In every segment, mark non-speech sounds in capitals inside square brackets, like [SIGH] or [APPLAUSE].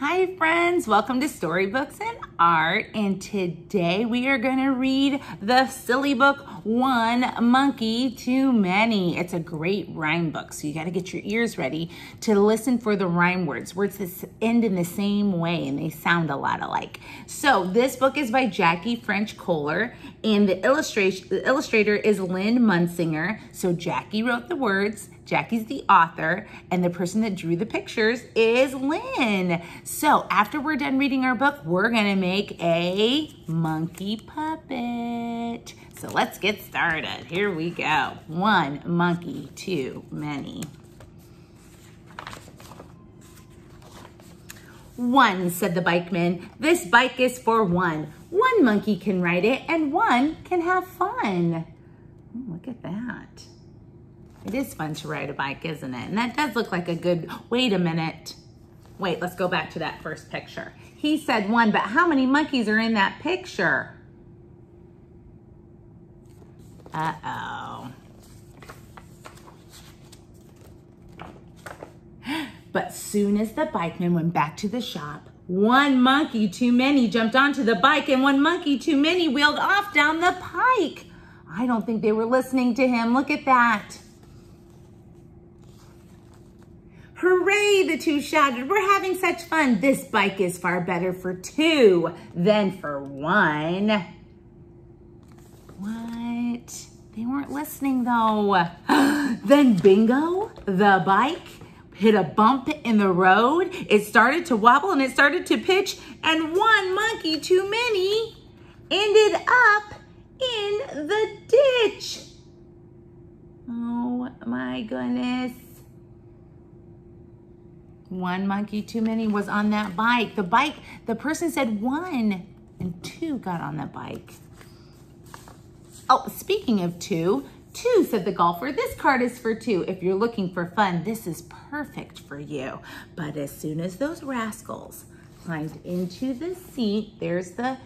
Hi friends, welcome to Storybooks and Art and today we are going to read the silly book One Monkey Too Many. It's a great rhyme book so you got to get your ears ready to listen for the rhyme words. Words that end in the same way and they sound a lot alike. So this book is by Jackie French Koller and the, illustration, the illustrator is Lynn Munsinger. So Jackie wrote the words Jackie's the author, and the person that drew the pictures is Lynn. So after we're done reading our book, we're gonna make a monkey puppet. So let's get started. Here we go. One monkey too many. One, said the bikeman. This bike is for one. One monkey can ride it and one can have fun. look at that. It is fun to ride a bike, isn't it? And that does look like a good, wait a minute. Wait, let's go back to that first picture. He said one, but how many monkeys are in that picture? Uh-oh. [GASPS] But soon as the bikeman went back to the shop, one monkey too many jumped onto the bike and one monkey too many wheeled off down the pike. I don't think they were listening to him. Look at that. Hooray, the two shouted. We're having such fun. This bike is far better for two than for one. What? They weren't listening though. [GASPS] then Bingo, the bike, hit a bump in the road. It started to wobble and it started to pitch and one monkey too many ended up in the ditch. Oh my goodness. One monkey too many was on that bike. The bike, the person said one and two got on the bike. Oh, speaking of two, two, said the golfer. This card is for two. If you're looking for fun, this is perfect for you. But as soon as those rascals climbed into the seat, there's the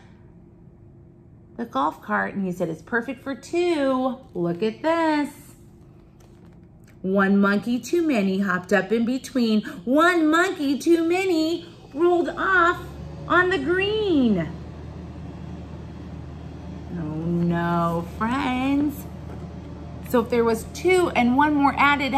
the golf cart and he said it's perfect for two. Look at this. One monkey too many hopped up in between. One monkey too many rolled off on the green. Oh no, friends. So if there was two and one more added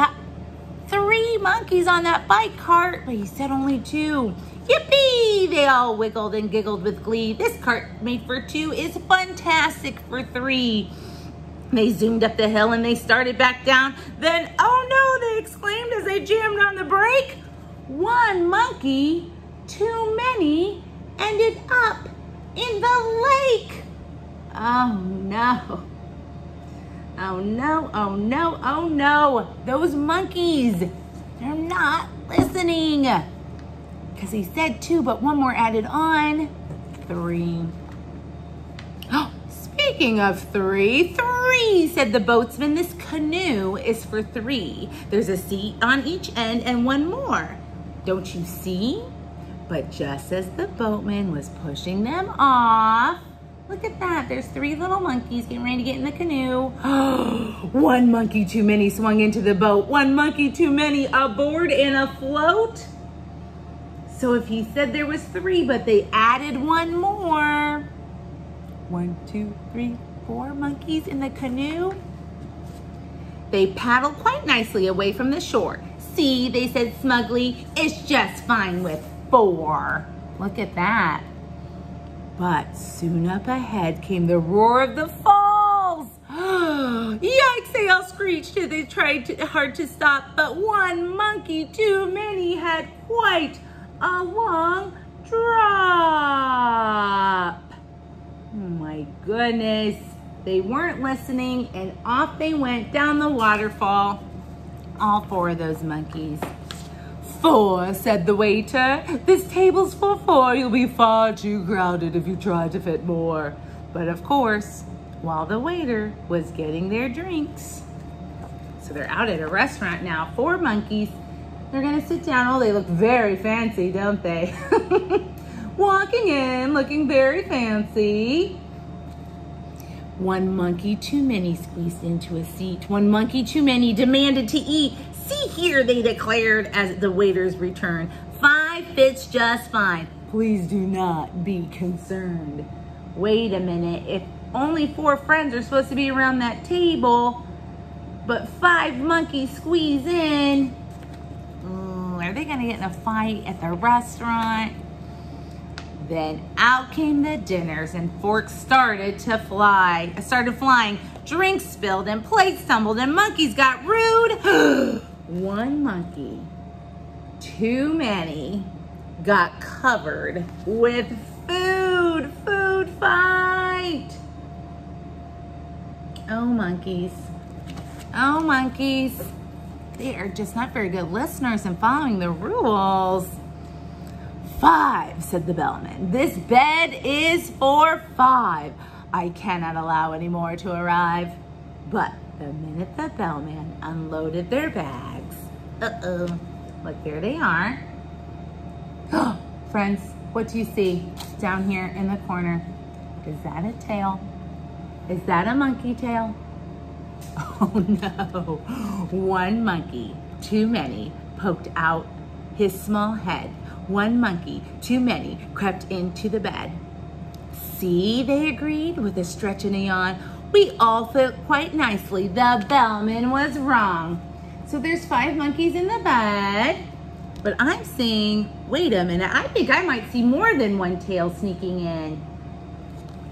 three monkeys on that bike cart, but he said only two. Yippee! They all wiggled and giggled with glee. This cart made for two is fantastic for three. They zoomed up the hill and they started back down. Then, oh no, they exclaimed as they jammed on the brake. One monkey, too many, ended up in the lake. Oh no. Oh no, oh no, oh no. Those monkeys, they're not listening. Because he said two, but one more added on. Three. Speaking of three Three, said the boatsman. This canoe is for three. There's a seat on each end and one more. Don't you see? But just as the boatman was pushing them off, look at that. There's three little monkeys getting ready to get in the canoe. [GASPS] one monkey too many swung into the boat. One monkey too many aboard and afloat. So if he said there was three, but they added one more. One, two, three, four monkeys in the canoe. They paddled quite nicely away from the shore. See, they said smugly, it's just fine with four. Look at that. But soon up ahead came the roar of the falls. [GASPS] Yikes, they all screeched as they tried to, hard to stop, but one monkey too many had quite a long drop. Oh my goodness. They weren't listening and off they went down the waterfall. All four of those monkeys. Four, said the waiter. This table's for four. You'll be far too crowded if you try to fit more. But of course, while the waiter was getting their drinks, so they're out at a restaurant now, four monkeys. They're gonna sit down. Oh, they look very fancy, don't they? [LAUGHS] Walking in, looking very fancy. One monkey too many squeezed into a seat. One monkey too many demanded to eat. See here, they declared as the waiters returned. Five fits just fine. Please do not be concerned. Wait a minute, if only four friends are supposed to be around that table, but five monkeys squeeze in, are they gonna get in a fight at the restaurant? Then out came the dinners and forks started to fly, I started flying. Drinks spilled and plates stumbled and monkeys got rude. [GASPS] One monkey, too many, got covered with food, food fight. Oh, monkeys. Oh, monkeys. They are just not very good listeners and following the rules. Five, said the bellman. This bed is for five. I cannot allow any more to arrive. But the minute the bellman unloaded their bags, uh-oh, look, there they are. [GASPS] Friends, what do you see down here in the corner? Is that a tail? Is that a monkey tail? [LAUGHS] Oh no, one monkey, too many, poked out his small head. One monkey, too many, crept into the bed. See, they agreed with a stretch and a yawn. We all fit quite nicely. The bellman was wrong. So there's five monkeys in the bed. But I'm seeing, wait a minute, I think I might see more than one tail sneaking in.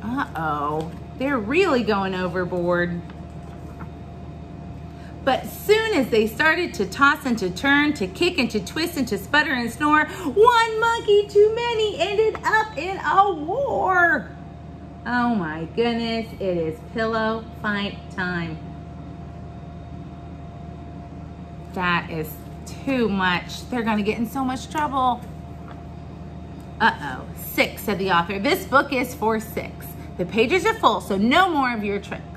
Uh-oh, they're really going overboard. But soon as they started to toss and to turn, to kick and to twist and to sputter and snore, one monkey too many ended up in a war. Oh my goodness, it is pillow fight time. That is too much. They're gonna get in so much trouble. Uh-oh, six, said the author. This book is for six. The pages are full, so no more of your tricks.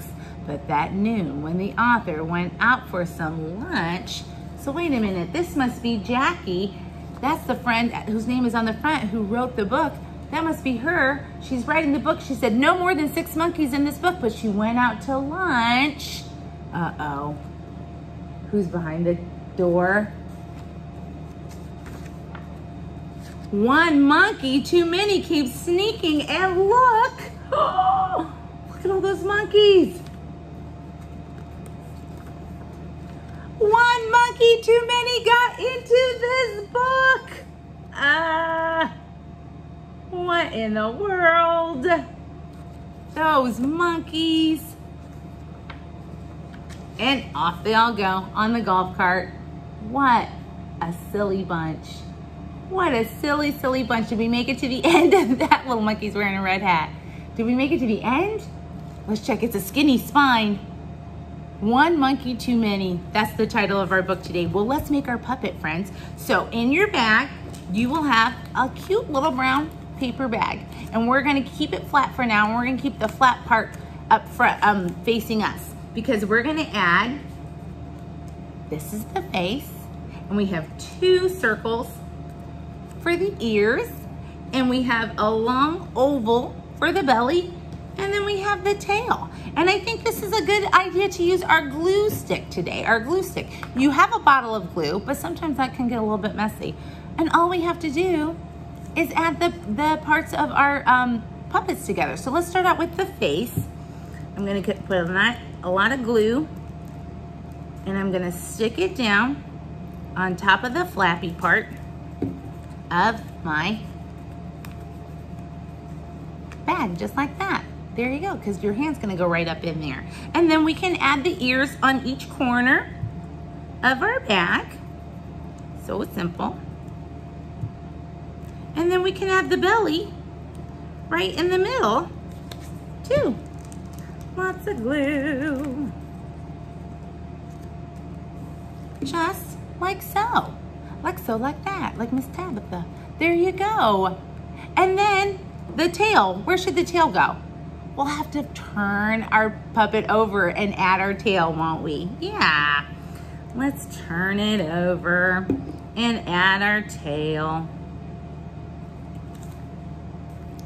But that noon, when the author went out for some lunch, so wait a minute, this must be Jackie. That's the friend whose name is on the front who wrote the book. That must be her. She's writing the book. She said no more than six monkeys in this book, but she went out to lunch. Uh-oh. Who's behind the door? One monkey too many keeps sneaking and look. Oh, [GASPS] look at all those monkeys. One monkey too many got into this book. Ah, what in the world? Those monkeys. And off they all go on the golf cart. What a silly bunch. What a silly, silly bunch. Did we make it to the [LAUGHS] end? Of that little monkey's wearing a red hat. Did we make it to the end? Let's check. It's a skinny spine. One monkey too many. That's the title of our book today. Well, let's make our puppet, friends. So in your bag, you will have a cute little brown paper bag. And we're gonna keep it flat for now. And we're gonna keep the flat part up front, um, facing us. Because we're gonna add, this is the face. And we have two circles for the ears. And we have a long oval for the belly. And then we have the tail. And I think this is a good idea to use our glue stick today, our glue stick. You have a bottle of glue, but sometimes that can get a little bit messy. And all we have to do is add the, the parts of our um, puppets together. So let's start out with the face. I'm gonna put a lot, a lot of glue and I'm gonna stick it down on top of the flappy part of my bag, just like that. There you go, because your hand's gonna go right up in there. And then we can add the ears on each corner of our bag. So simple. And then we can add the belly right in the middle too. Lots of glue. Just like so. Like so, like that, like Miss Tabitha. There you go. And then the tail, where should the tail go? We'll have to turn our puppet over and add our tail, won't we? Yeah. Let's turn it over and add our tail.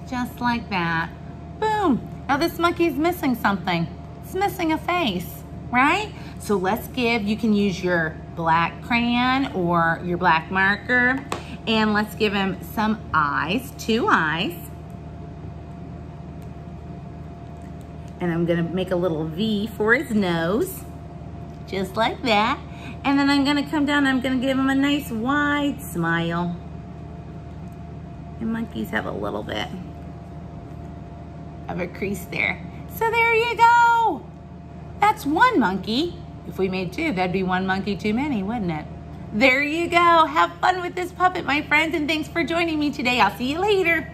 Just like that. Boom. Now this monkey's missing something. It's missing a face, right? So let's give, you can use your black crayon or your black marker And let's give him some eyes, two eyes. And I'm gonna make a little V for his nose, just like that. And then I'm gonna come down I'm gonna give him a nice wide smile. And monkeys have a little bit of a crease there. So there you go. That's one monkey. If we made two, that'd be one monkey too many, wouldn't it? There you go. Have fun with this puppet, my friends, and thanks for joining me today. I'll see you later.